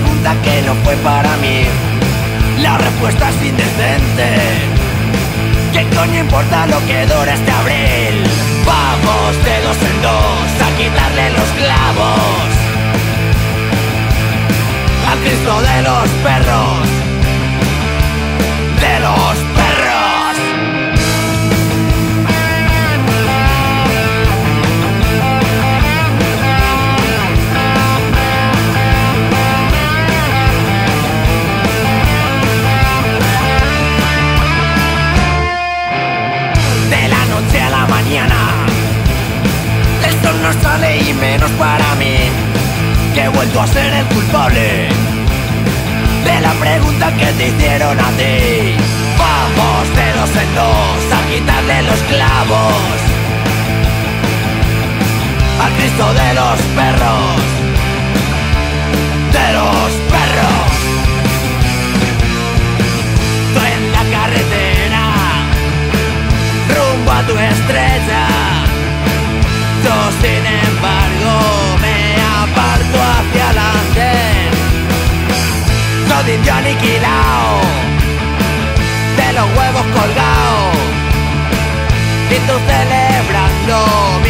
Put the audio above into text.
pregunta que no fue para mí. La respuesta es indecente. ¿Qué coño importa lo que dura este abril? Vamos de dos en dos a quitarle los clavos al Cristo de los perros. No sale y menos para mí. Que he vuelto a ser el culpable de la pregunta que te hicieron a ti. Vamos de dos en dos a quitarle los clavos al Cristo de los perros. yo aniquilado, de los huevos colgado, y tú celebrando